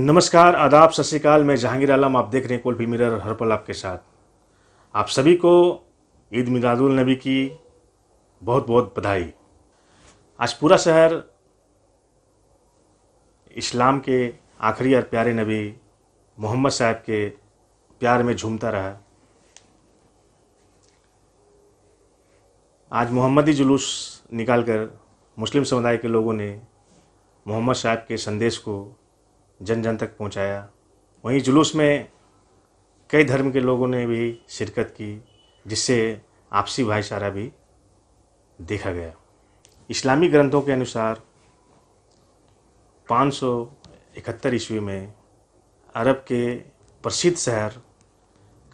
नमस्कार, आदाब, सत श्रीकाल। मैं जहांगीर आलम, आप देख रहे हैं कोल फ़िल्म मिरर, हर पल आपके साथ। आप सभी को ईद मिलादुल नबी की बहुत बहुत बधाई। आज पूरा शहर इस्लाम के आखिरी और प्यारे नबी मोहम्मद साहब के प्यार में झूमता रहा। आज मोहम्मदी जुलूस निकालकर मुस्लिम समुदाय के लोगों ने मोहम्मद साहब के संदेश को जन जन तक पहुँचाया। वहीं जुलूस में कई धर्म के लोगों ने भी शिरकत की, जिससे आपसी भाईचारा भी देखा गया। इस्लामी ग्रंथों के अनुसार 571 ईस्वी में अरब के प्रसिद्ध शहर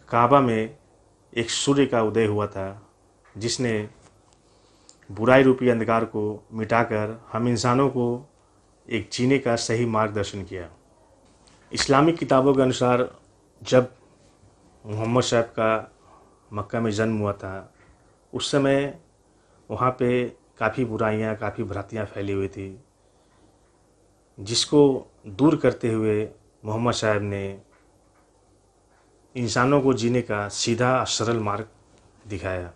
काबा में एक सूर्य का उदय हुआ था, जिसने बुराई रूपी अंधकार को मिटाकर हम इंसानों को एक जीने का सही मार्गदर्शन किया। इस्लामिक किताबों के अनुसार जब मोहम्मद साहब का मक्का में जन्म हुआ था, उस समय वहाँ पे काफ़ी बुराइयाँ, काफ़ी भ्रातियाँ फैली हुई थी, जिसको दूर करते हुए मोहम्मद साहब ने इंसानों को जीने का सीधा सरल मार्ग दिखाया।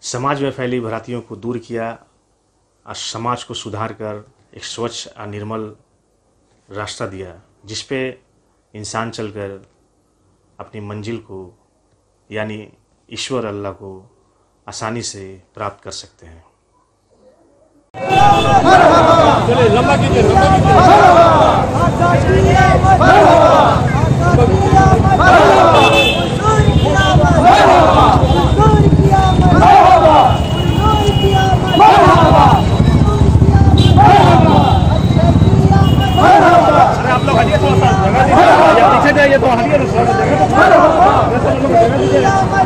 समाज में फैली भ्रांतियों को दूर किया और समाज को सुधार कर एक स्वच्छ और निर्मल रास्ता दिया, जिस पे इंसान चलकर अपनी मंजिल को, यानी ईश्वर अल्लाह को आसानी से प्राप्त कर सकते हैं। आप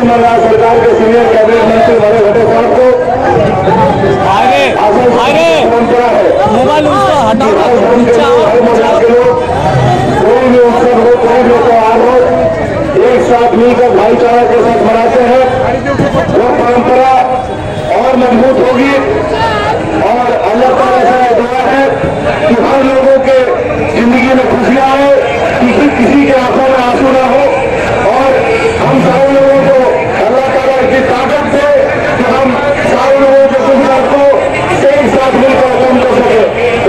पश्चिम बंगाल सरकार के सीनियर कैबिनेट मंत्री बड़े भट्टे साहब को आगे आगे। परंपरा है। मोबाइल उसका हटाओ हर के लोग, कोई भी उत्सव हो। कोई भी त्योहार हो। एक साथ मिलकर भाईचारा के साथ मनाते हैं। वो परंपरा और मज़बूत होगी। और अल्लाह ताला से दुआ है कि हर लोगों के ज़िंदगी में खुशियाँ आए किसी किसी के आँखों में आँसू ना हो और हम सारे लोगों को अल्लाह ताला की ताकत दे कि हम सारे लोगों के दुख दर्द को एक साथ मिलकर कम कर सके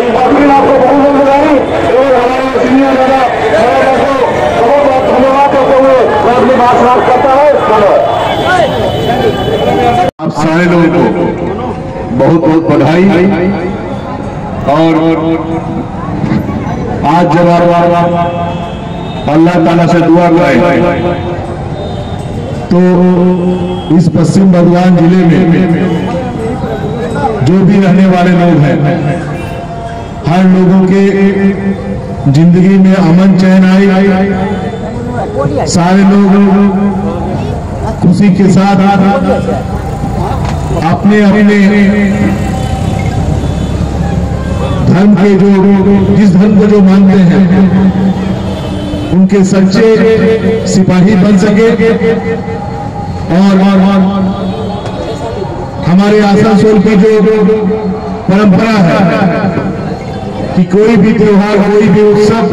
एक बार फिर आपको बहुत बहुत बधाई और हमारे सीनियर दादा सारा को बहुत बहुत धन्यवाद करते हुए मैं अपनी बात समाप्त करता हूँ धन्यवाद आप को बहुत बहुत बधाई। और आज जब अल्लाह ताला से दुआ करें तो इस पश्चिम बर्दवान ज़िले में जो भी रहने वाले लोग हैं, हर लोगों के ज़िंदगी में अमन चैन आई। सारे लोग खुशी के साथ अपने अपने धर्म के जो, जिस धर्म को जो मानते हैं, उनके सच्चे सिपाही बन सके और हमारे आसनसोल की जो परंपरा है कि कोई भी त्योहार, कोई भी उत्सव,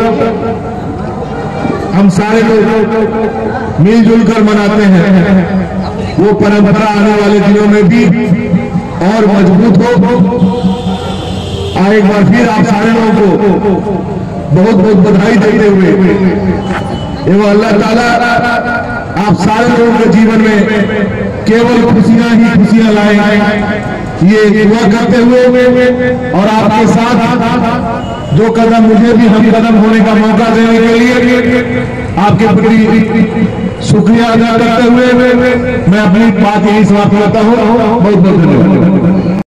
हम सारे लोग मिलजुल कर मनाते हैं। वो परंपरा आने वाले दिनों में भी और मज़बूत हो। और एक बार फिर आप सारे लोगों को बहुत बहुत बधाई देते हुए। एवं अल्लाह ताला आप सारे लोगों के जीवन में केवल खुशियाँ ही खुशियाँ लाए। ये दुआ करते हुए और आपके साथ दो कदम मुझे भी हम कदम होने का मौका देने के लिए आपके प्रति शुक्रिया अदा करते हुए मैं अपनी बात यही समाप्त करता हूँ। बहुत बहुत धन्यवाद।